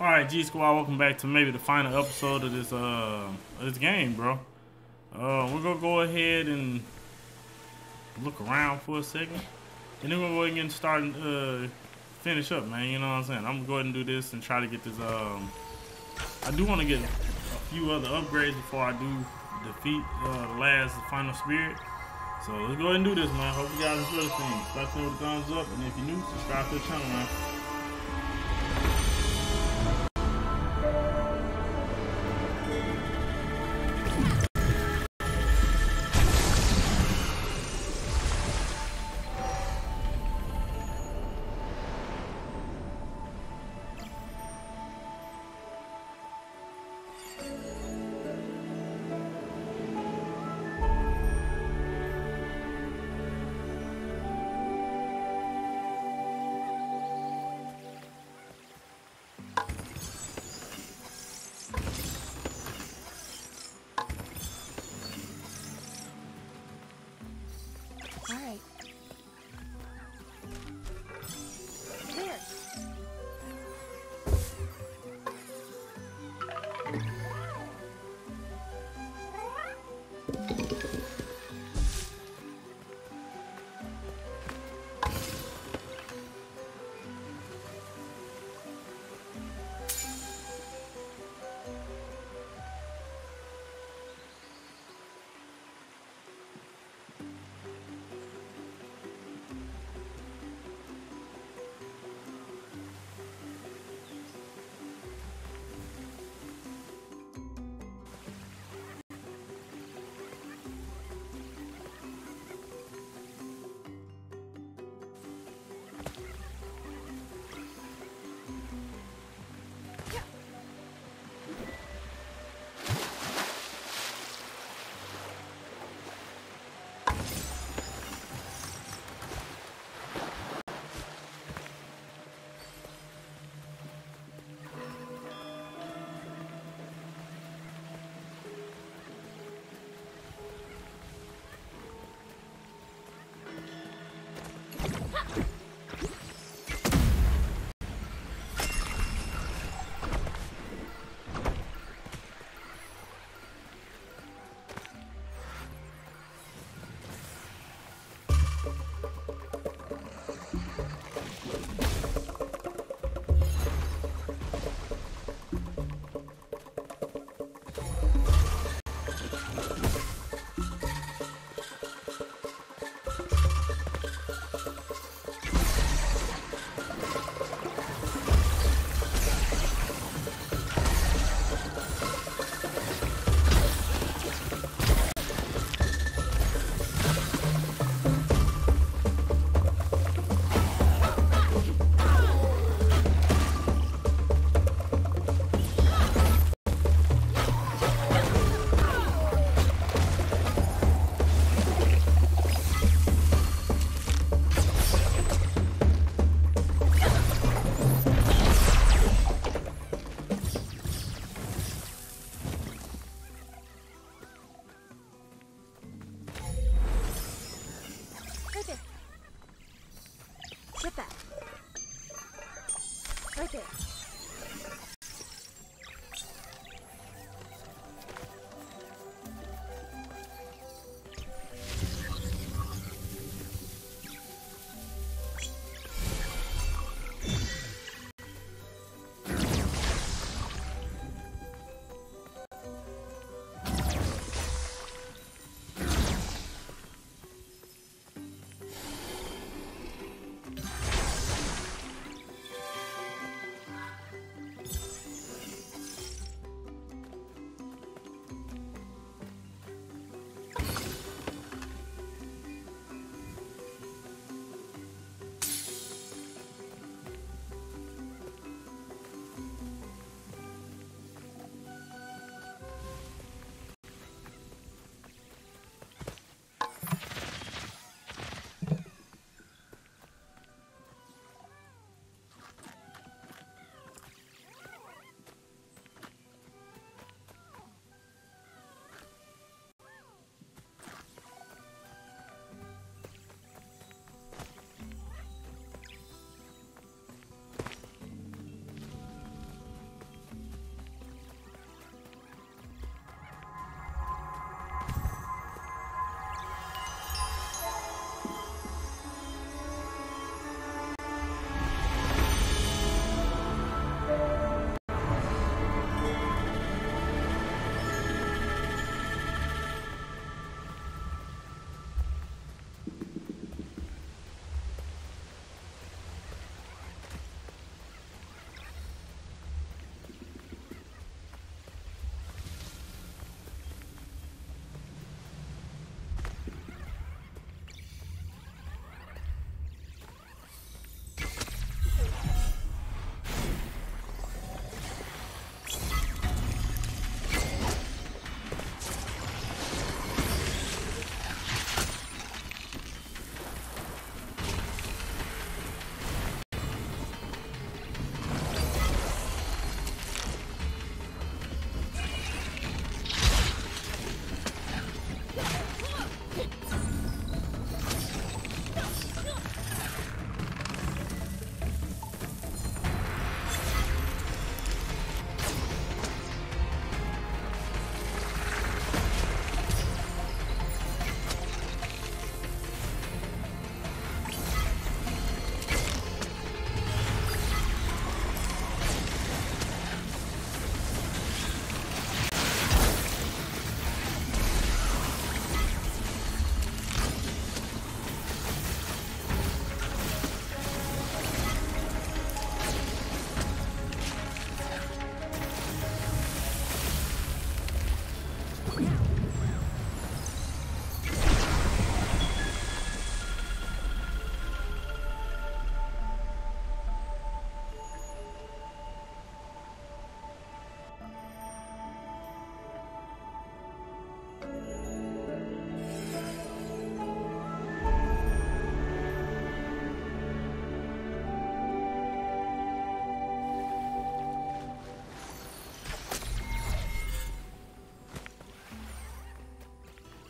All right, Geesquad, welcome back to maybe the final episode of this uh this game, bro. Uh, we're gonna go ahead and look around for a second, and then we're gonna go ahead and start uh finish up, man. You know what I'm saying? I'm gonna go ahead and do this and try to get this. Um, I do want to get a few other upgrades before I do defeat uh, the last final spirit. So let's go ahead and do this, man. Hope you guys enjoy the thing. Start with a thumbs up, and if you're new, subscribe to the channel, man. Ha!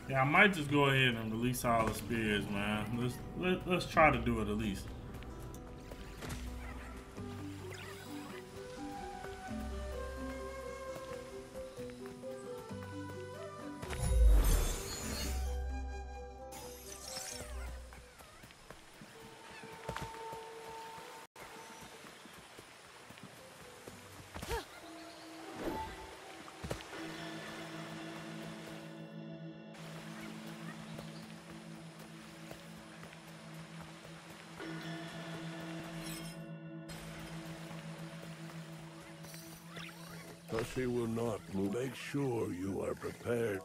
Yeah, I might just go ahead and release all the spears, man. Let's let, let's try to do it at least. Hussy will not move. Make sure you are prepared.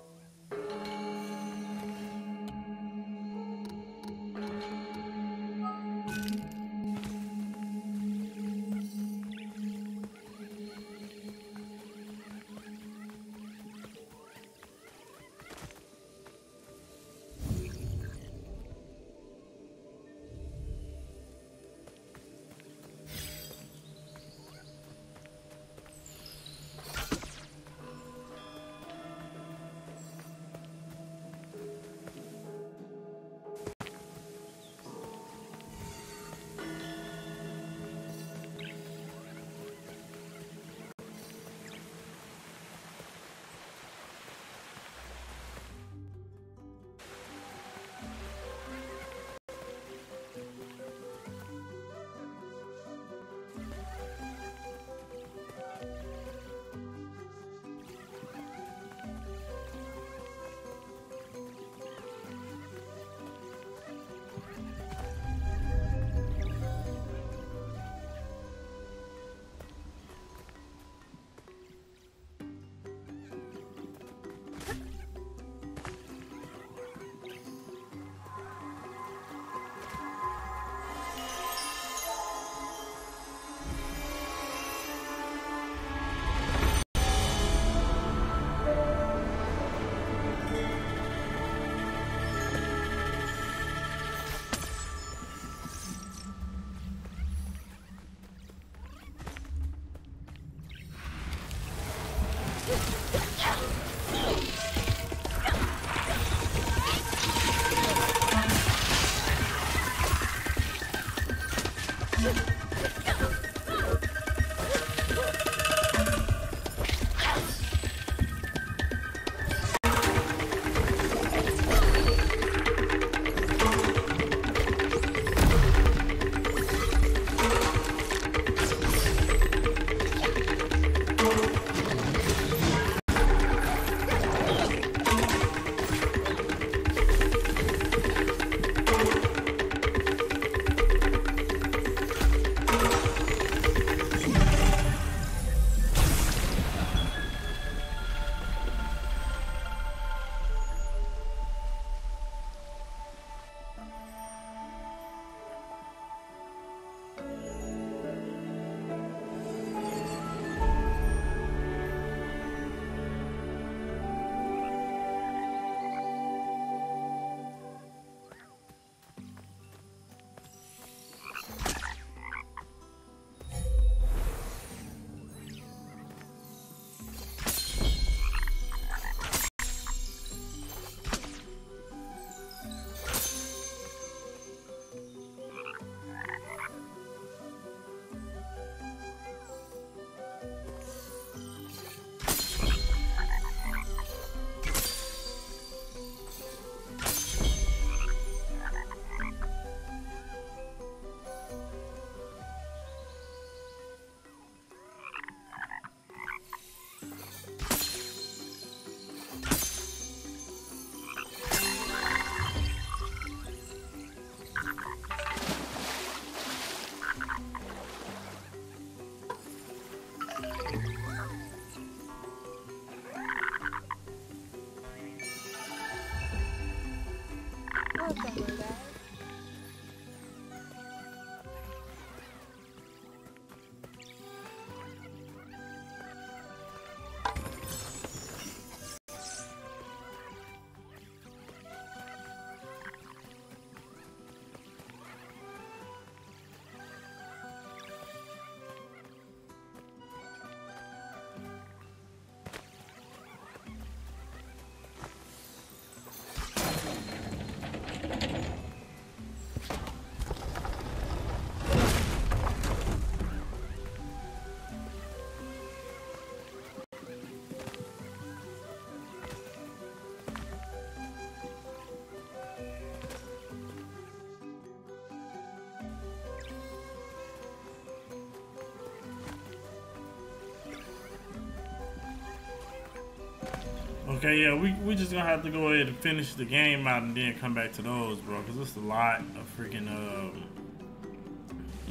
Okay, yeah, we we just gonna have to go ahead and finish the game out and then come back to those, bro, because it's a lot of freaking um,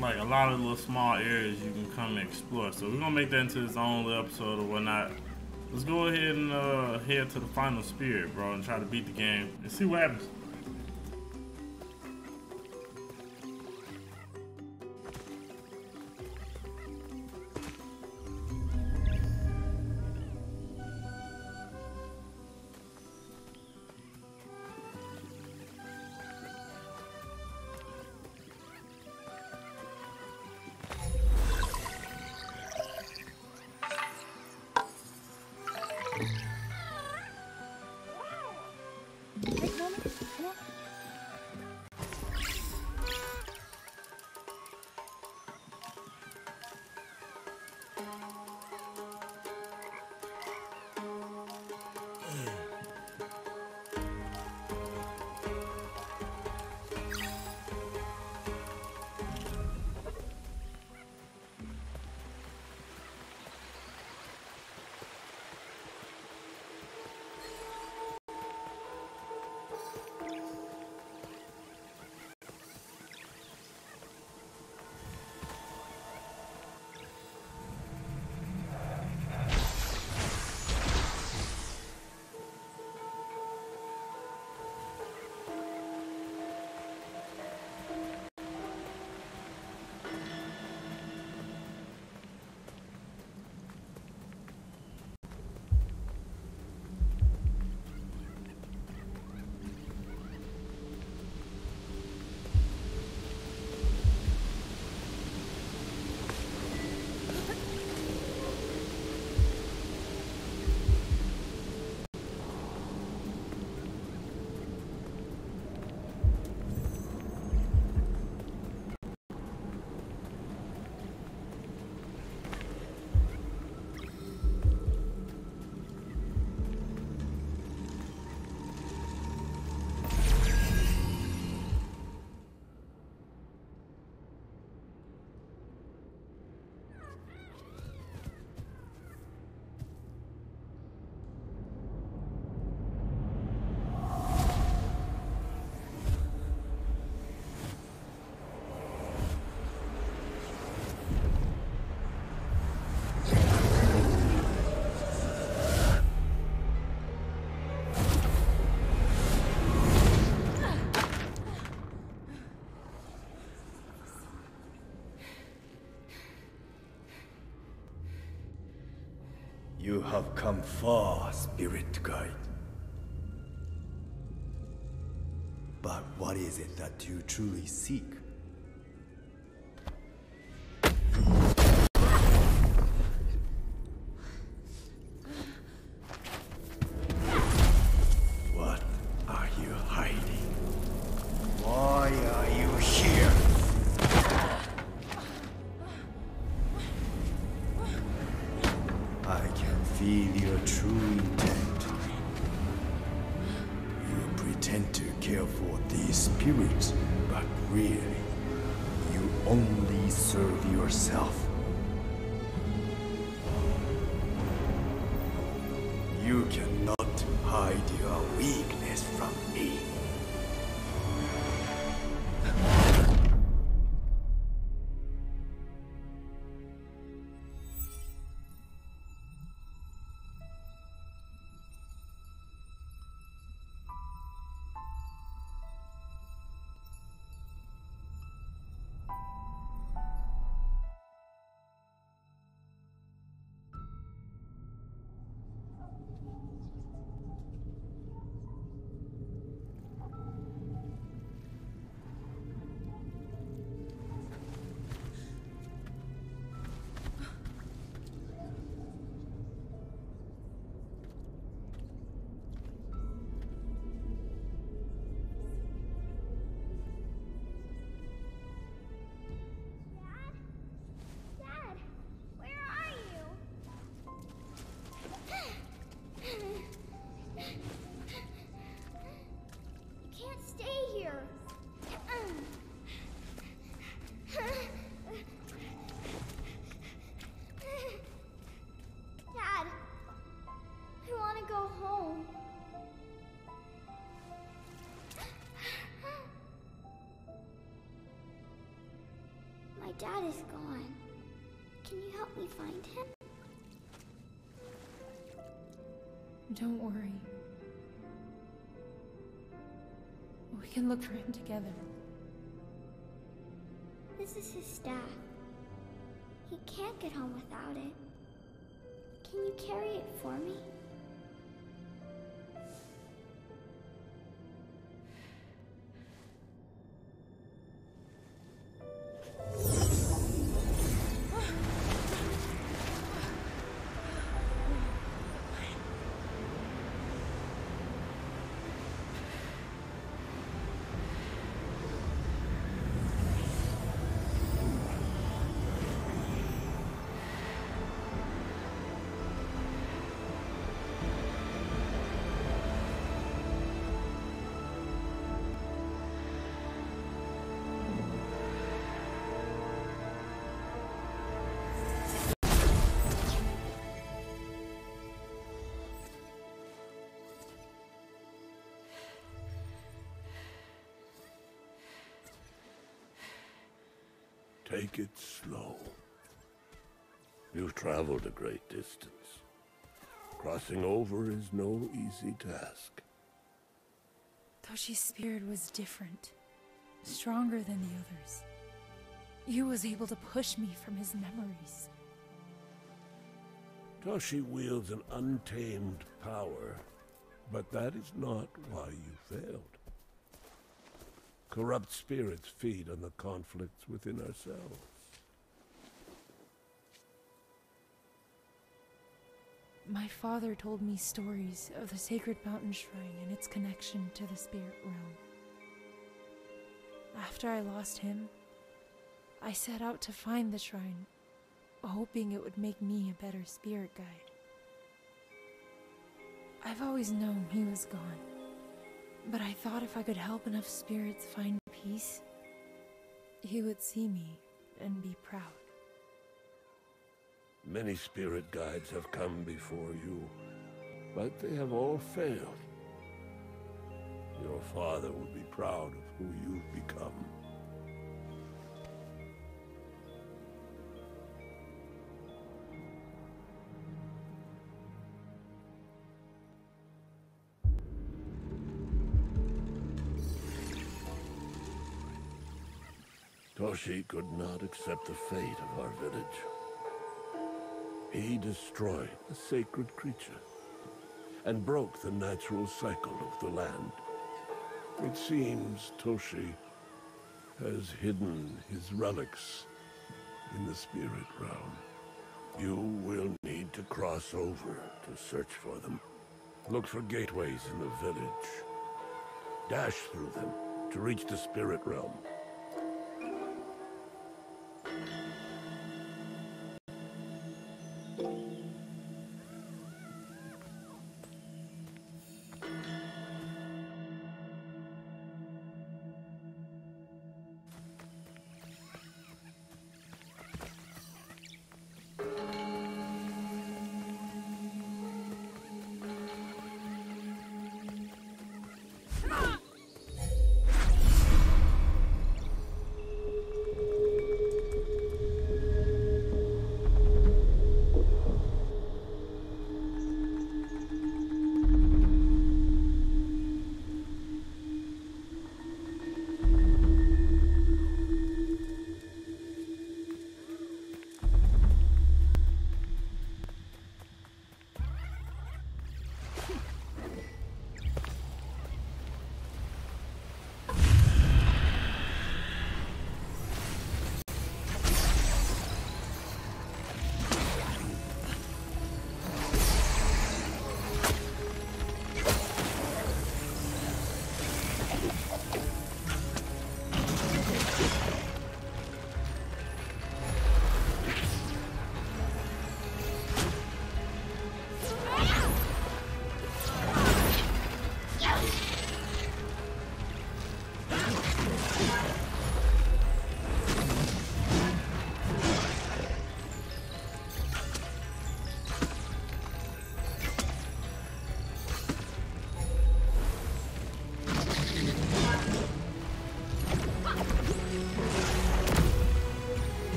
like a lot of little small areas you can come and explore. So we're gonna make that into its own episode or whatnot. Let's go ahead and uh, head to the final spirit, bro, and try to beat the game and see what happens. Have come far, Spirit Guide. But what is it that you truly seek? Don't worry. We can look for him together. This is his staff. He can't get home without it. Can you carry it for me? Take it slow. You've traveled a great distance. Crossing over is no easy task. Toshi's spirit was different, stronger than the others. He was able to push me from his memories. Toshi wields an untamed power, but that is not why you failed. Corrupt spirits feed on the conflicts within ourselves. My father told me stories of the Sacred Mountain Shrine and its connection to the spirit realm. After I lost him, I set out to find the shrine, hoping it would make me a better spirit guide. I've always known he was gone, but I thought if I could help enough spirits find peace, he would see me and be proud. Many spirit guides have come before you, but they have all failed. Your father would be proud of who you've become. Toshi could not accept the fate of our village. He destroyed a sacred creature and broke the natural cycle of the land. It seems Toshi has hidden his relics in the spirit realm. You will need to cross over to search for them. Look for gateways in the village. Dash through them to reach the spirit realm.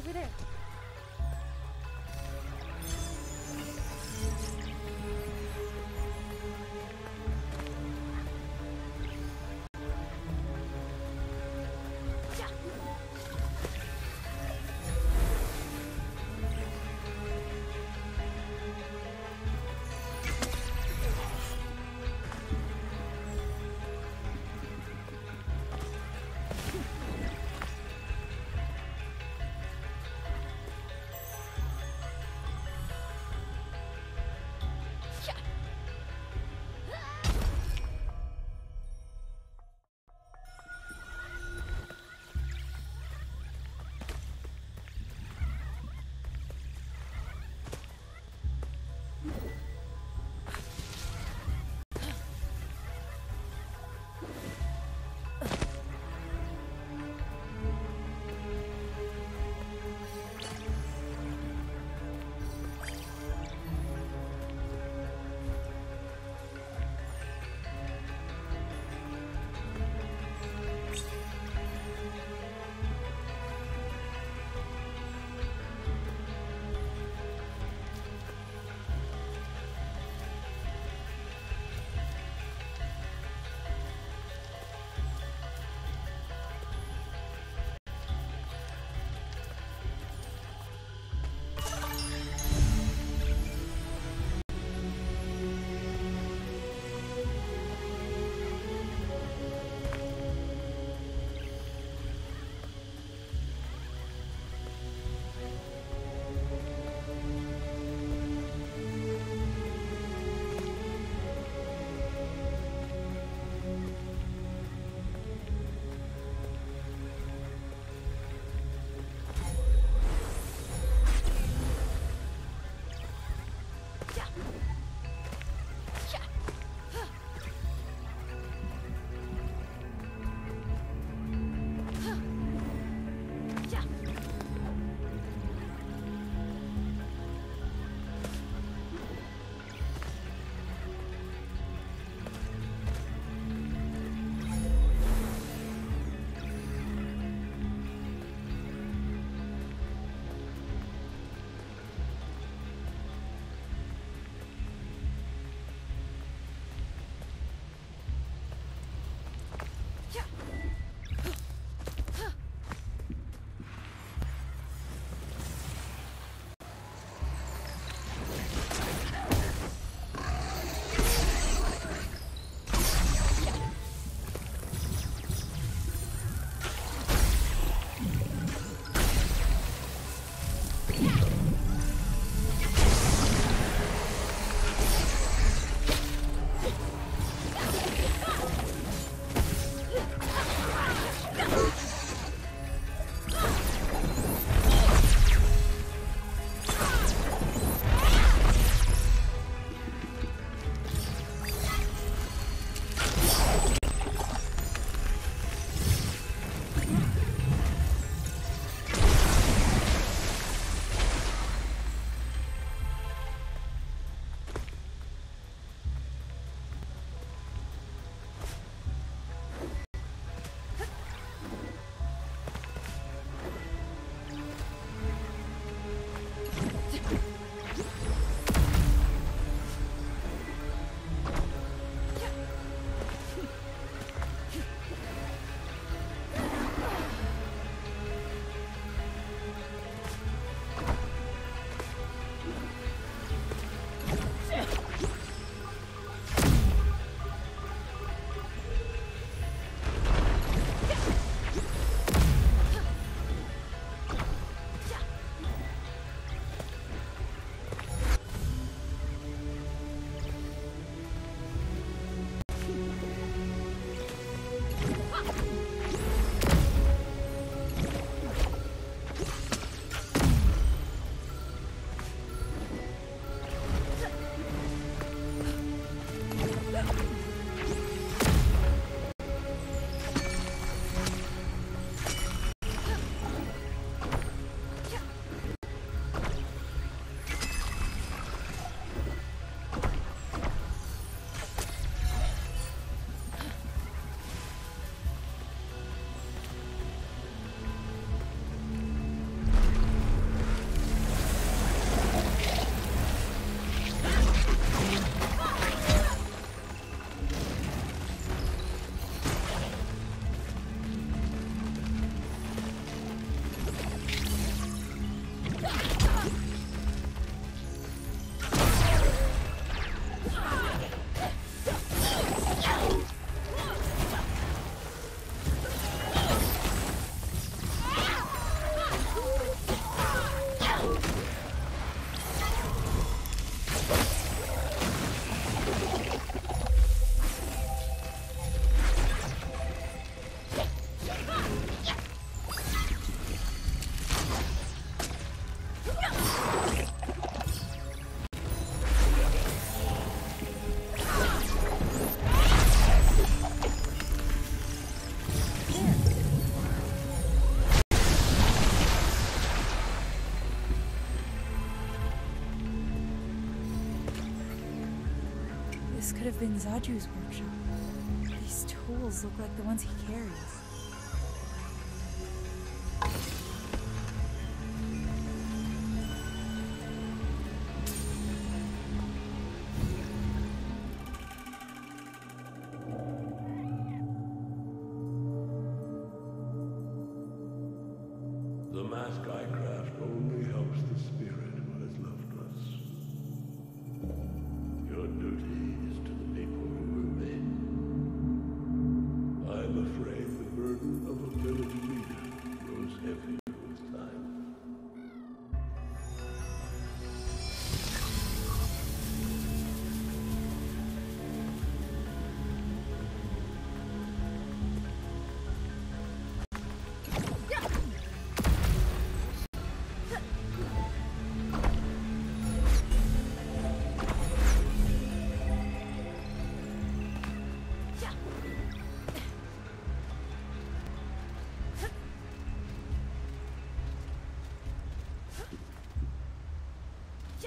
Over there. could have been Zaju's workshop. These tools look like the ones he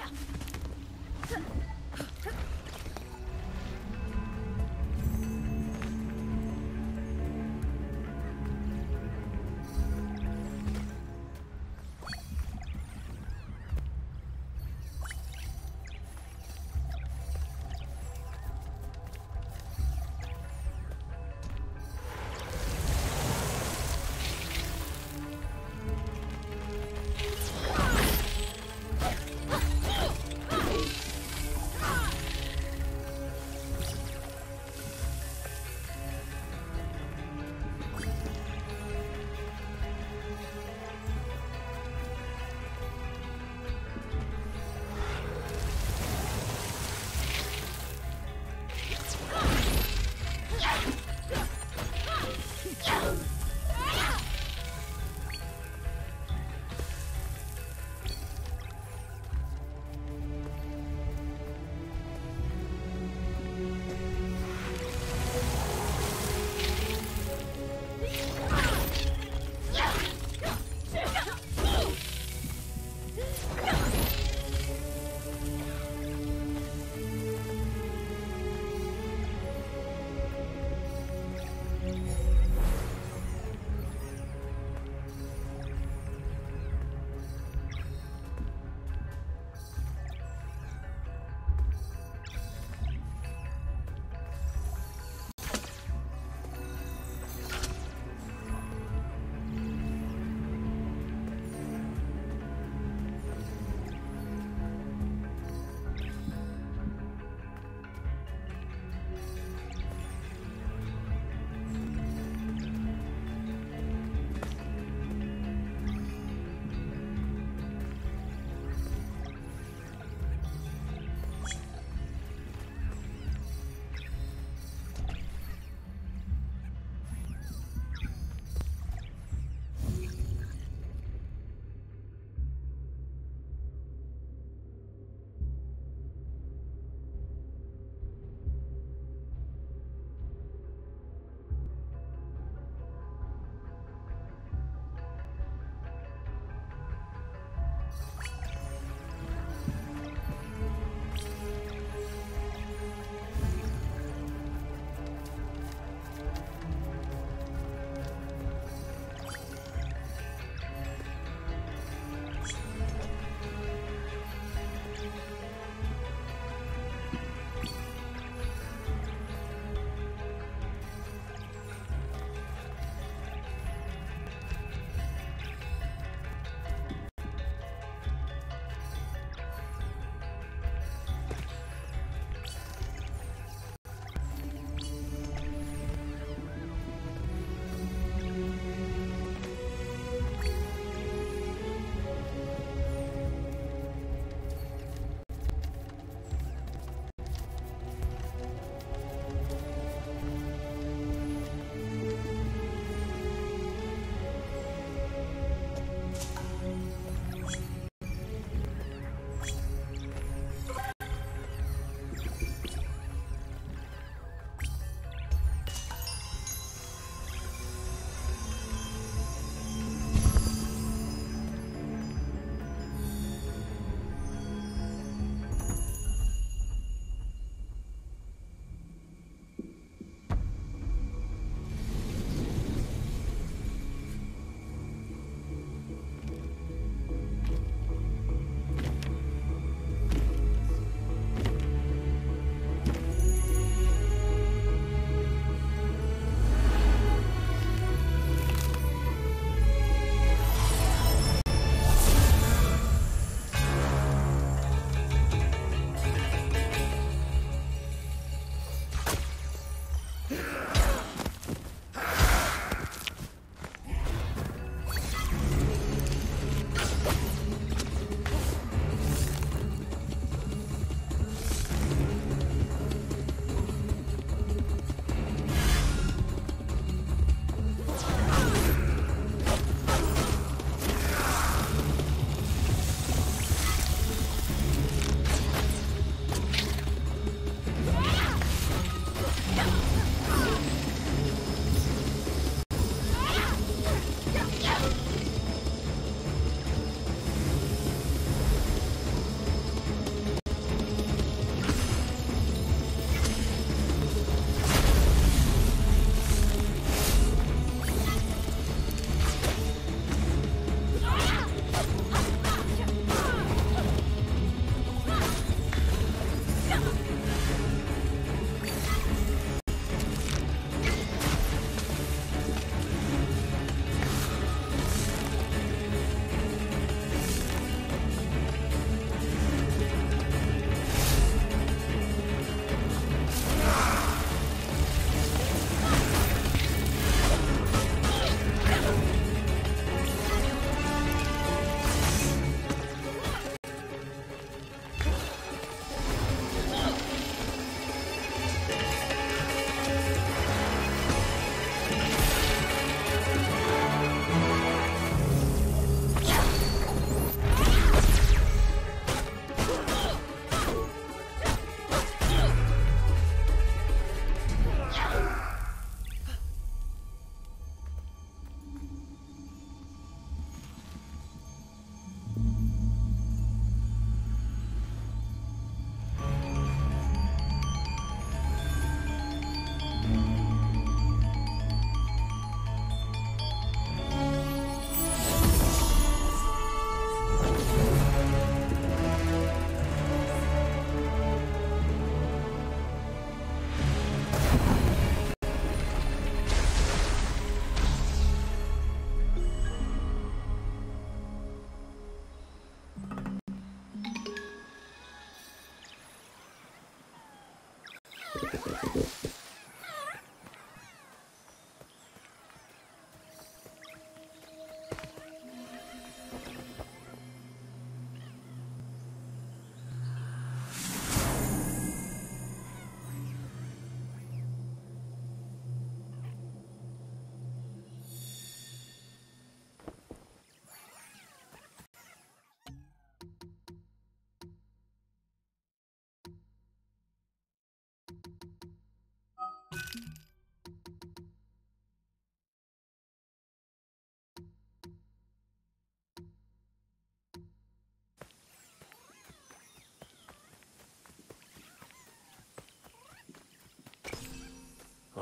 allá.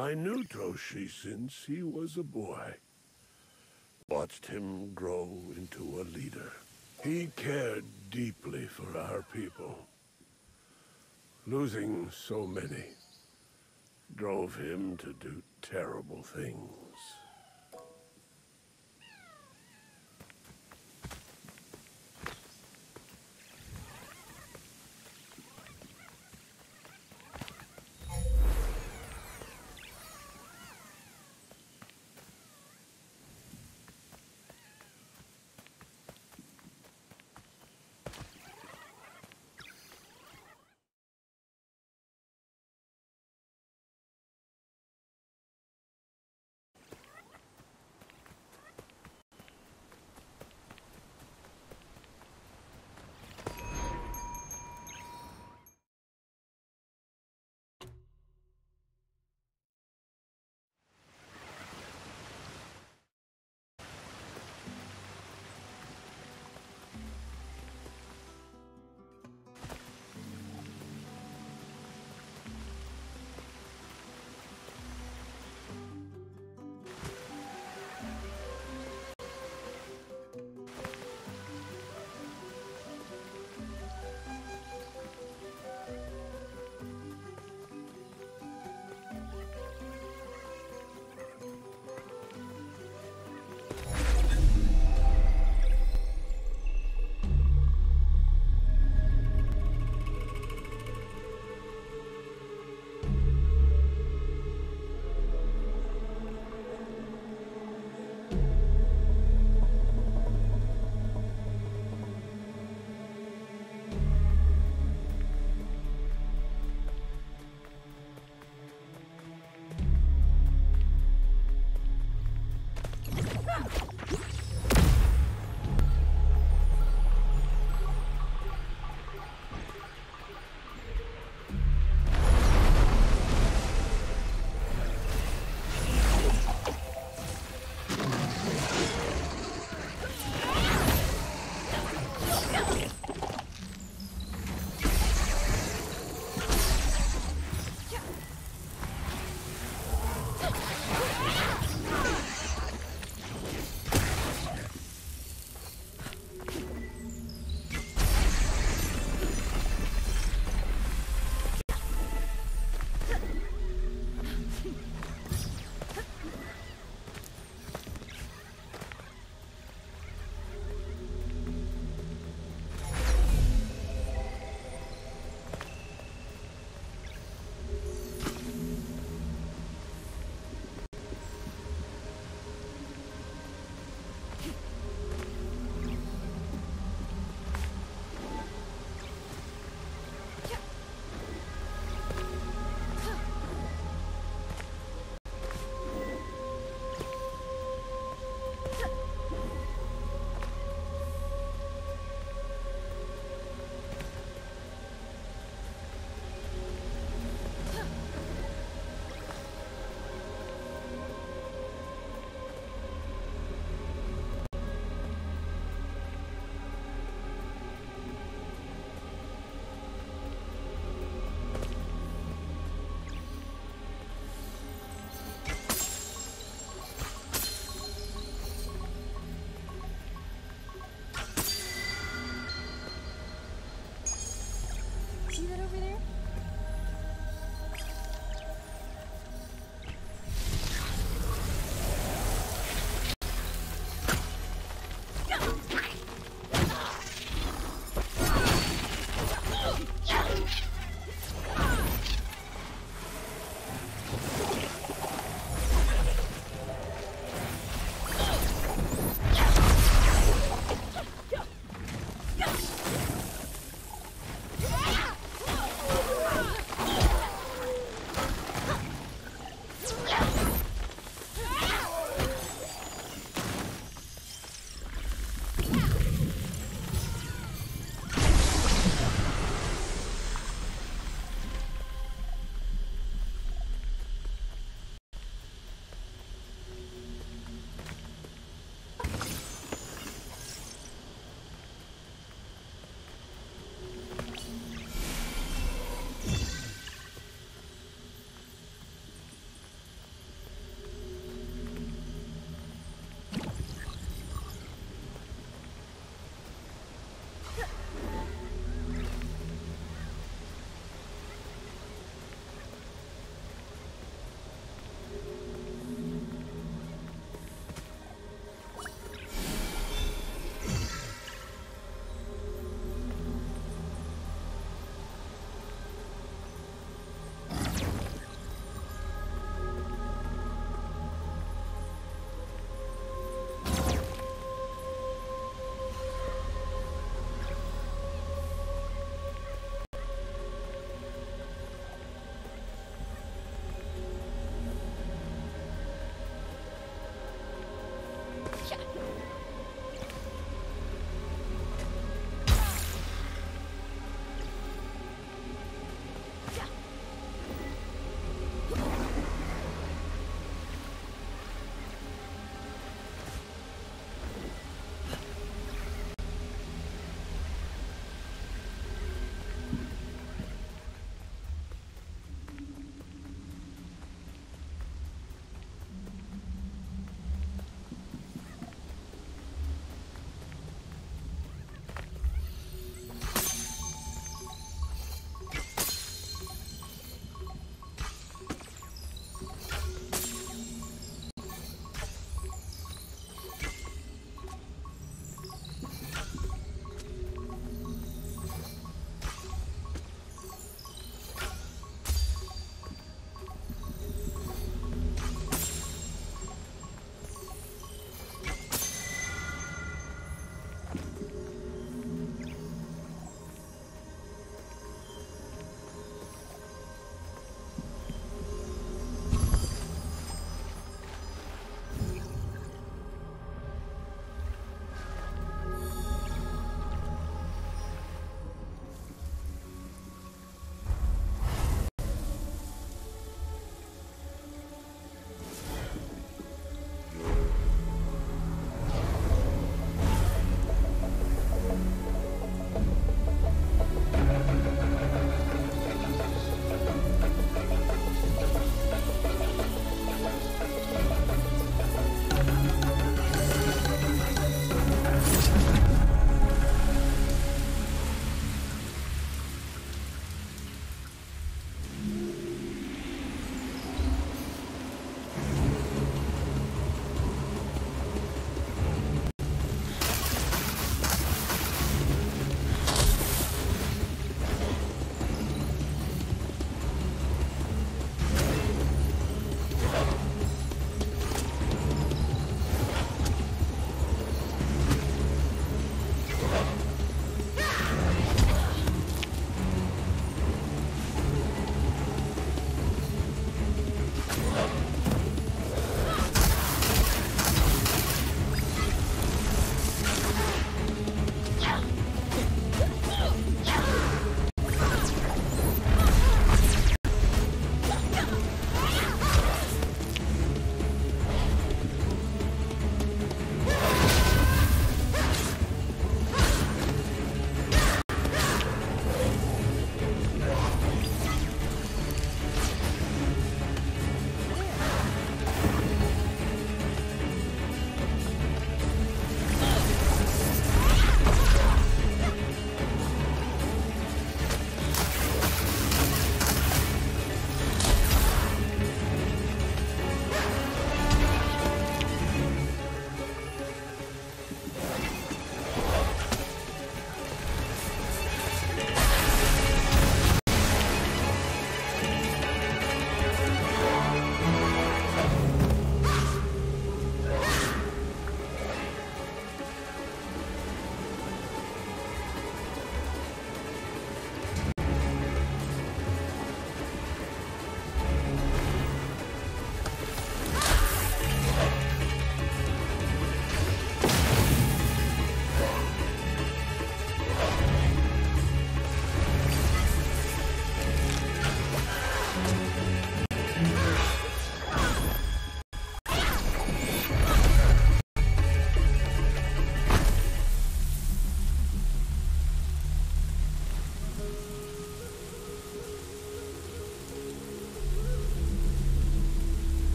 I knew Toshi since he was a boy. Watched him grow into a leader. He cared deeply for our people. Losing so many drove him to do terrible things.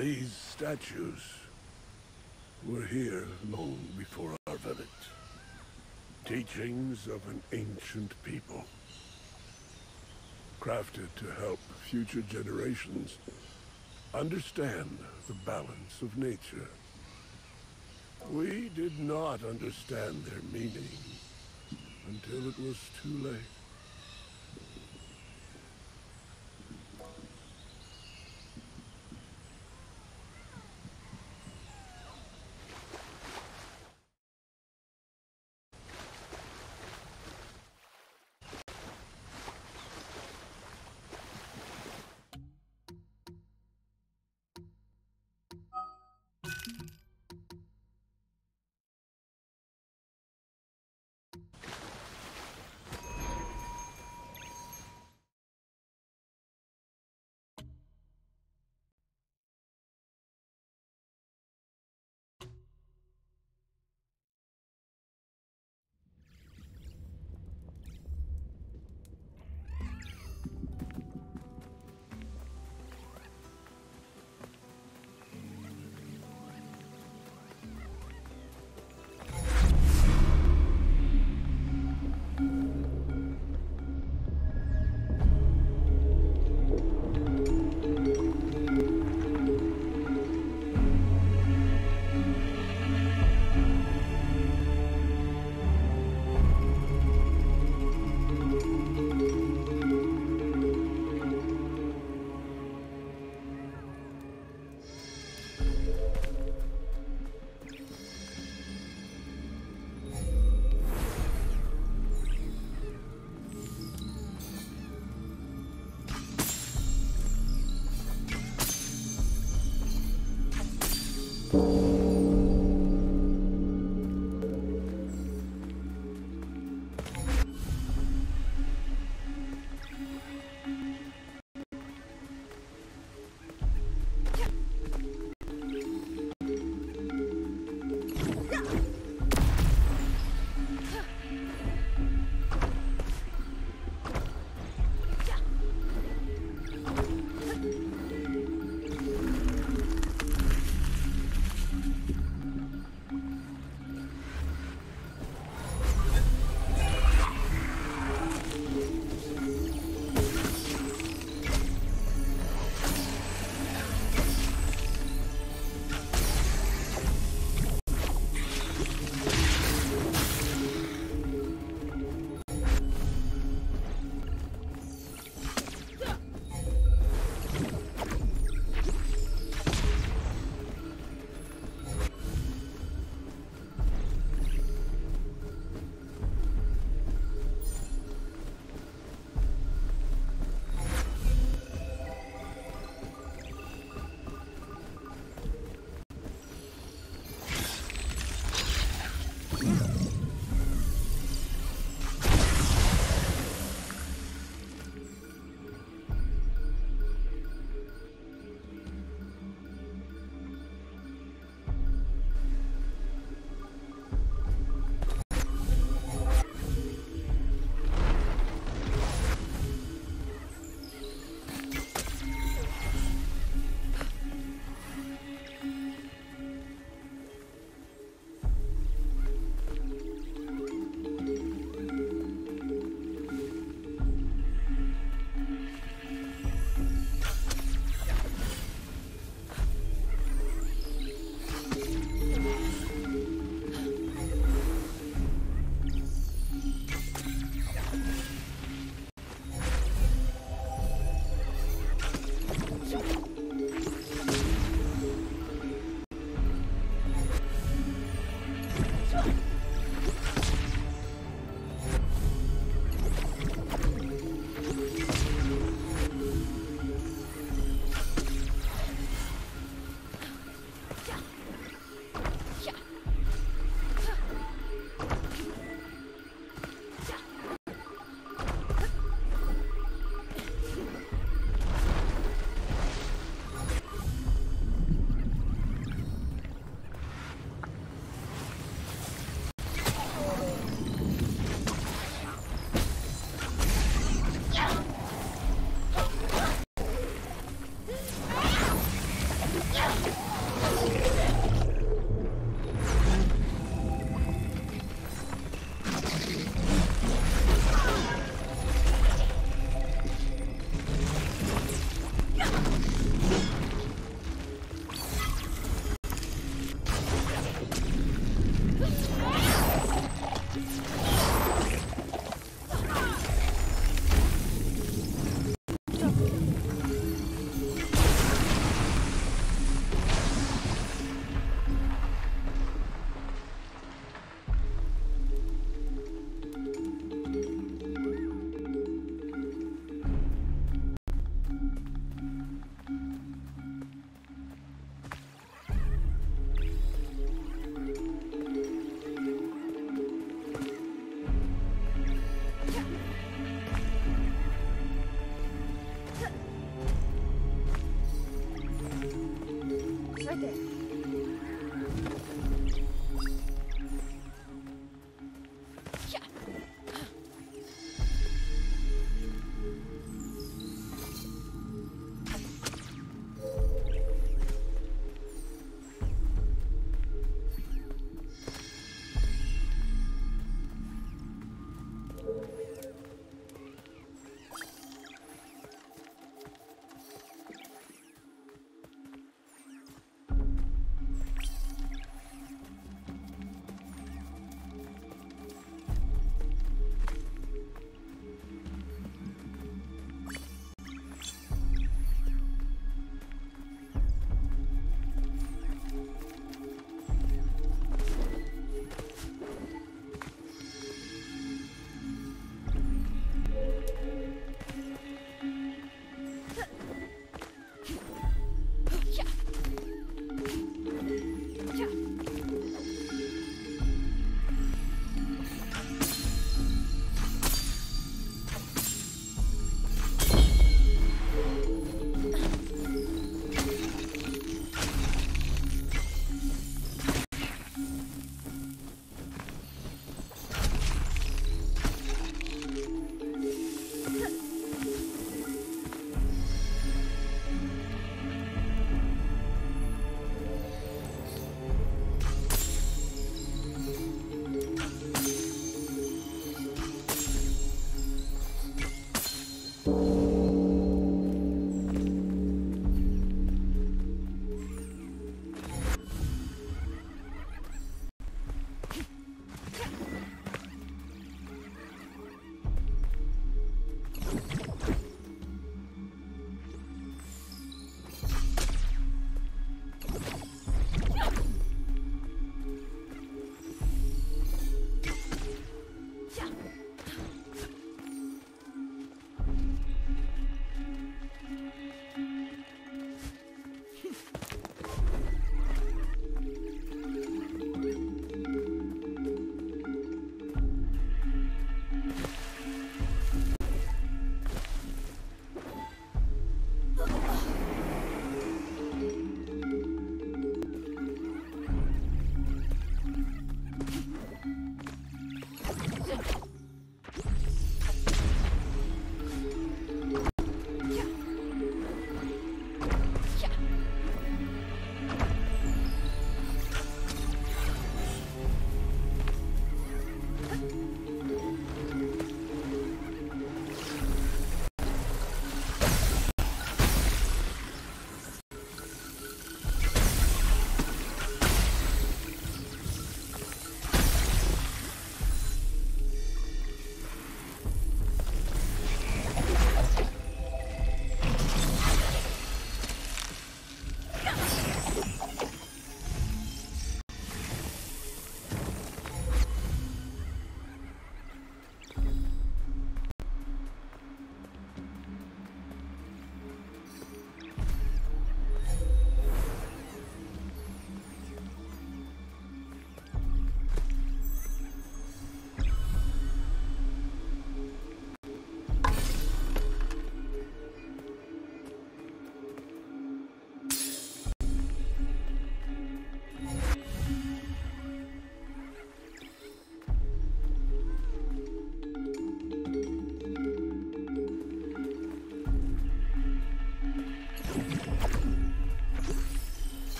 These statues were here long before our village. Teachings of an ancient people. Crafted to help future generations understand the balance of nature. We did not understand their meaning until it was too late.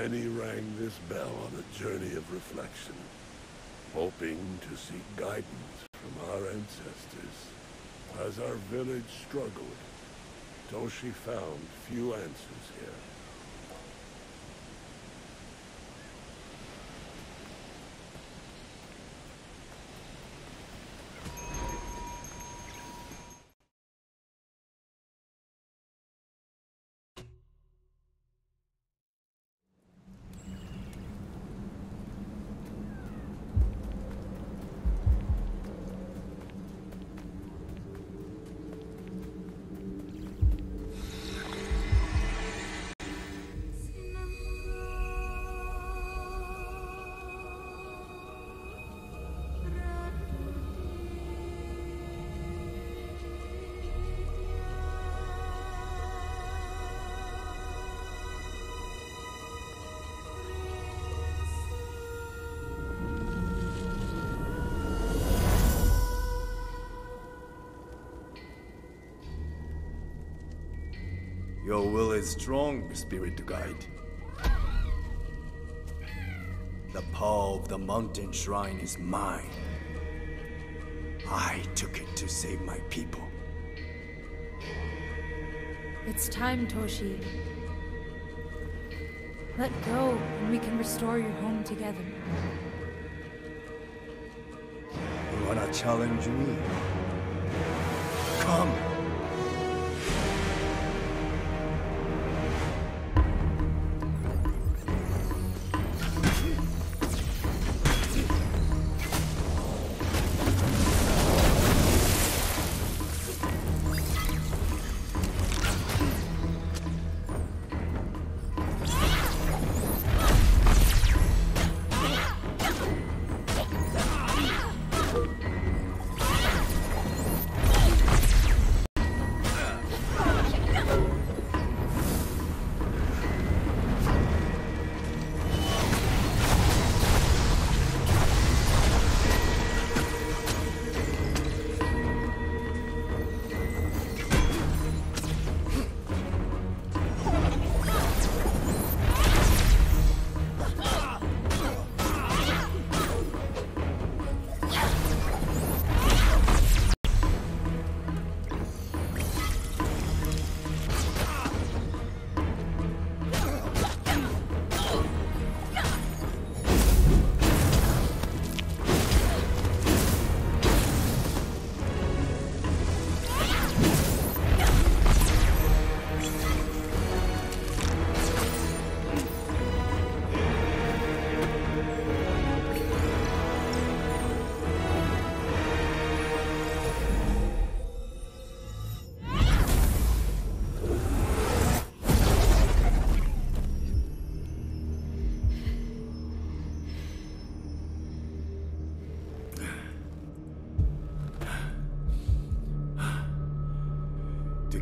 Many rang this bell on a journey of reflection, hoping to seek guidance from our ancestors. As our village struggled, Toshi found few answers here. Your will is strong, Spirit Guide. The power of the mountain shrine is mine. I took it to save my people. It's time, Toshi. Let go, and we can restore your home together. You wanna challenge me? Come!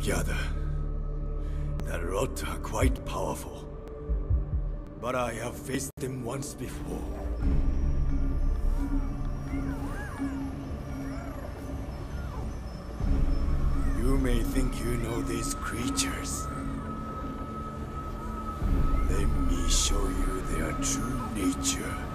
Together, the Rot are quite powerful. But I have faced them once before. You may think you know these creatures. Let me show you their true nature.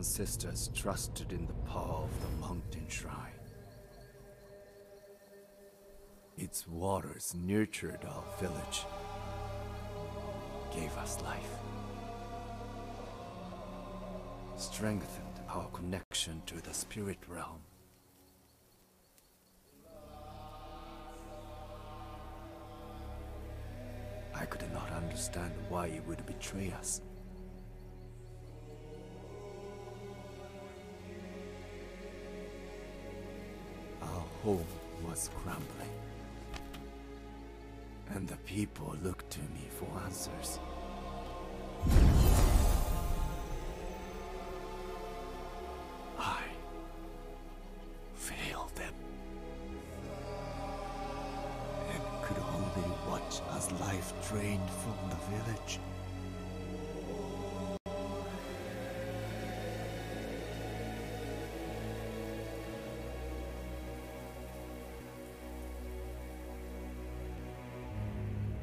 Ancestors trusted in the power of the mountain shrine. Its waters nurtured our village, gave us life, strengthened our connection to the spirit realm. I could not understand why he would betray us. Home was crumbling. And the people looked to me for answers.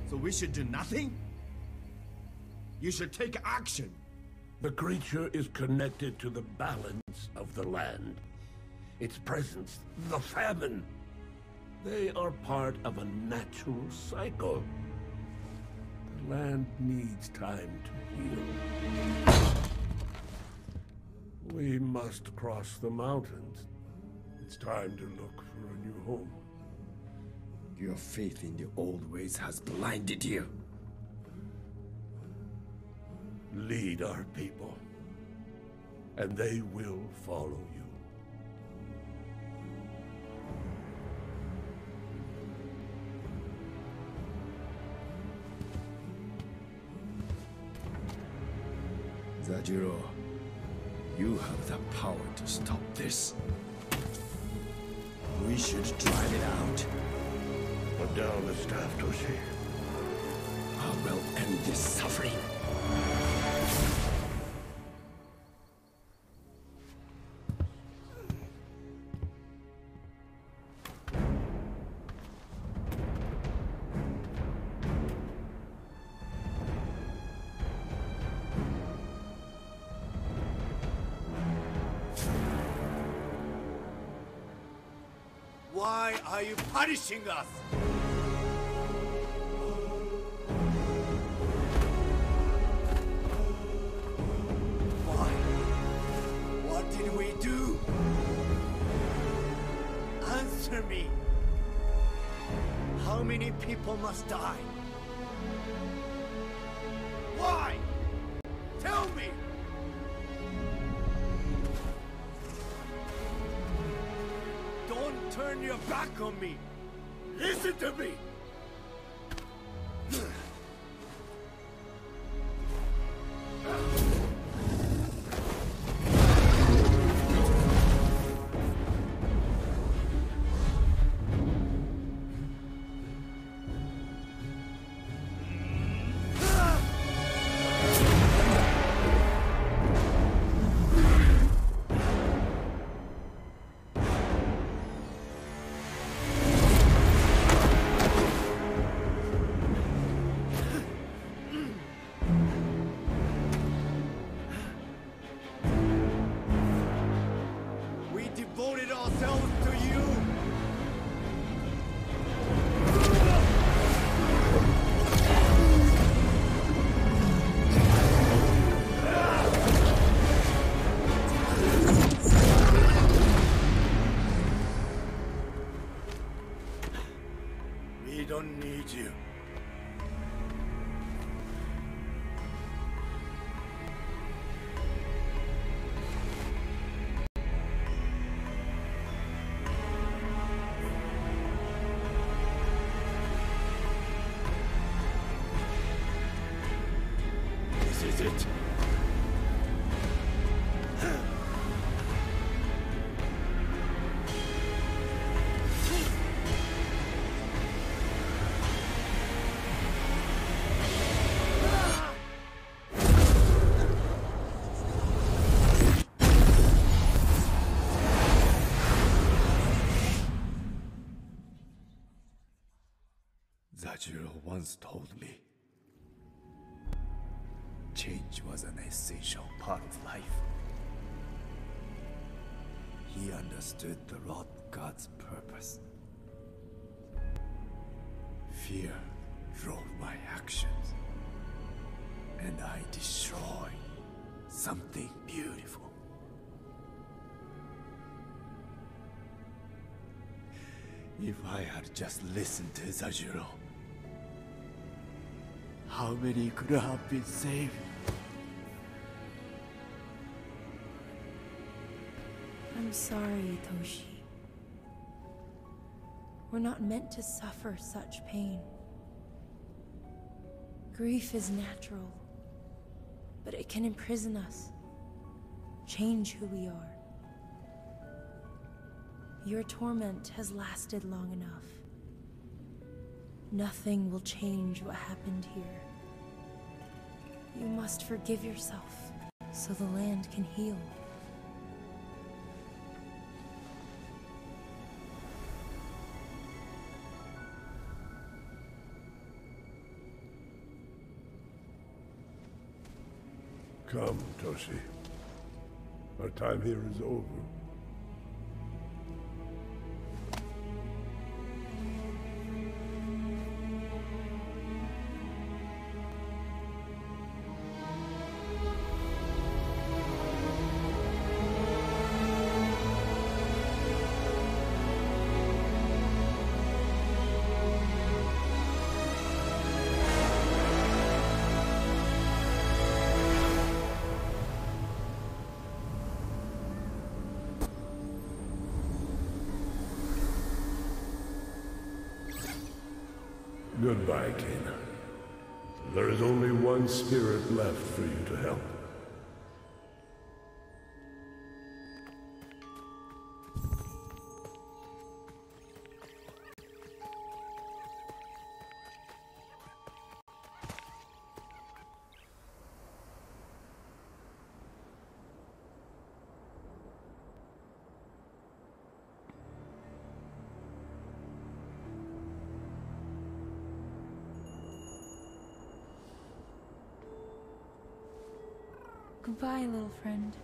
So we should do nothing? You should take action. The creature is connected to the balance of the land. Its presence, the famine. They are part of a natural cycle. The land needs time to heal. We must cross the mountains. It's time to look for a new home. Your faith in the old ways has blinded you. Lead our people, and they will follow you. Zajuro, you have the power to stop this. We should out. Put down the staff, Toshi. I will end this suffering. Why are you punishing us? People must die? Why? Tell me! Don't turn your back on me! Listen to me! Once told me change was an essential part of life. he understood the Rot God's purpose. Fear drove my actions, and I destroyed something beautiful. If I had just listened to Zajuro, how many could have been saved? I'm sorry, Toshi. We're not meant to suffer such pain. Grief is natural, but it can imprison us, change who we are. Your torment has lasted long enough. Nothing will change what happened here. You must forgive yourself so the land can heal. Come, Toshi. Our time here is over. Goodbye, little friend.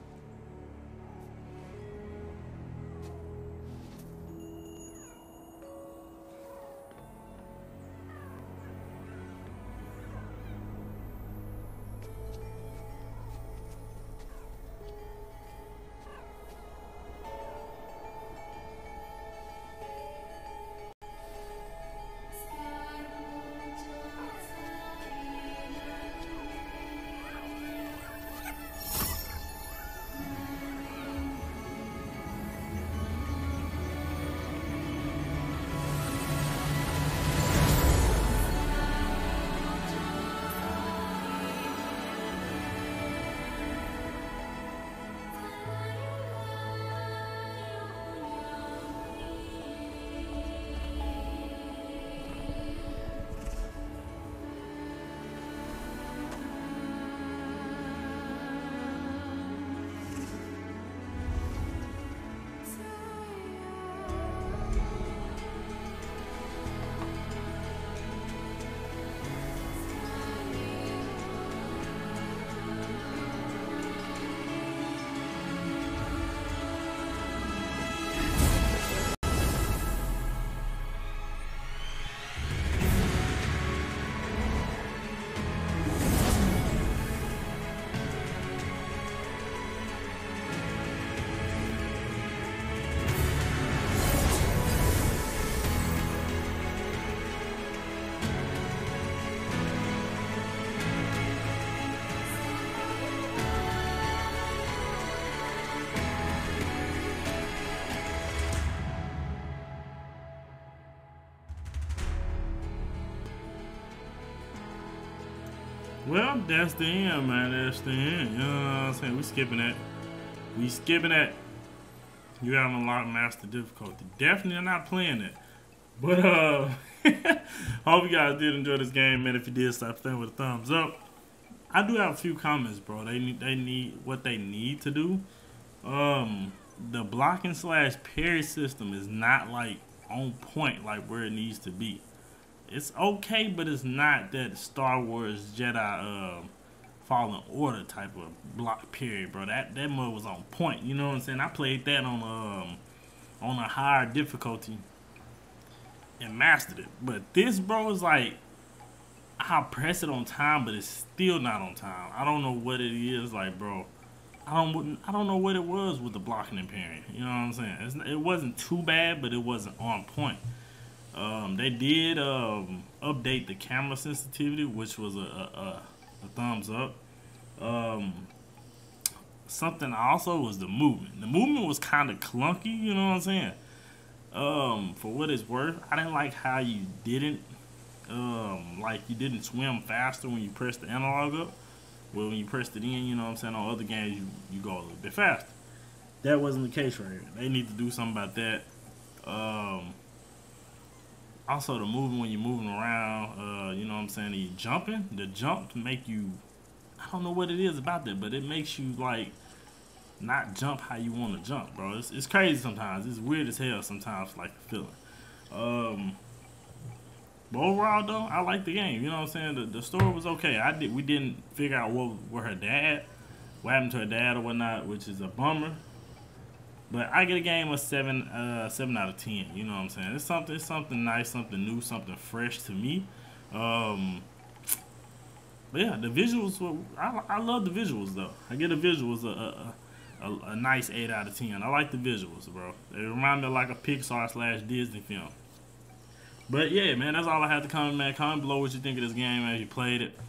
Well, that's the end, man. That's the end. You know what I'm saying? We skipping that. We skipping that. You haven't unlocked master difficulty. Definitely not playing it. But uh hope you guys did enjoy this game, man. If you did, stop playing with a thumbs up. I do have a few comments, bro. They need they need what they need to do. Um the blocking slash parry system is not like on point like where it needs to be it's okay, but it's not that Star Wars Jedi uh, Fallen Order type of block period, bro. That that mode was on point. You know what I'm saying? I played that on um on a higher difficulty and mastered it. But this, bro, is like I press it on time, but it's still not on time. I don't know what it is, like, bro. I don't I don't know what it was with the blocking and parrying. You know what I'm saying? It's, it wasn't too bad, but it wasn't on point. Um, they did um, update the camera sensitivity, which was a, a, a thumbs up. Um, something also was the movement. The movement was kind of clunky. You know what I'm saying? Um, for what it's worth, I didn't like how you didn't um, like you didn't swim faster when you pressed the analog up. Well, when you pressed it in, you know what I'm saying, on other games, you, you go a little bit faster. That wasn't the case right here. They need to do something about that. Um, also, the moving when you're moving around, uh, you know what I'm saying, you jumping, the jump make you, I don't know what it is about that, but it makes you, like, not jump how you want to jump, bro. It's, it's crazy sometimes. It's weird as hell sometimes, like, feeling. Um, but overall, though, I like the game. You know what I'm saying? The, the story was okay. I did. We didn't figure out what where her dad, what happened to her dad or whatnot, which is a bummer. But I get a game of seven, uh, seven out of ten. You know what I'm saying? It's something, it's something nice, something new, something fresh to me. Um, but yeah, the visuals. Were, I, I love the visuals though. I get the visuals a, a, a, a nice eight out of ten. I like the visuals, bro. They remind me of like a Pixar slash Disney film. But yeah, man, that's all I have to comment, man. Comment below what you think of this game as you played it.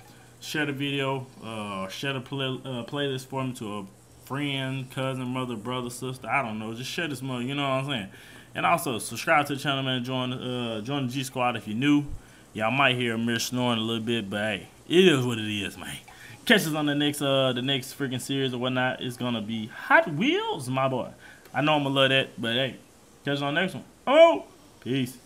Share the video, uh, share the play, uh, playlist for me to a friend, cousin, mother, brother, sister. I don't know. Just share this mother. You know what I'm saying? And also subscribe to the channel, man. Join uh, join the Geesquad if you're new. Y'all might hear me snoring a little bit, but hey, it is what it is, man. Catch us on the next uh the next freaking series or whatnot. It's gonna be Hot Wheels, my boy. I know I'm gonna love that, but hey, catch us on the next one. Oh, peace.